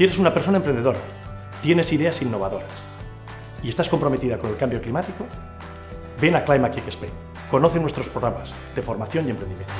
Si eres una persona emprendedora, tienes ideas innovadoras y estás comprometida con el cambio climático, ven a Climate Kick Spain. Conoce nuestros programas de formación y emprendimiento.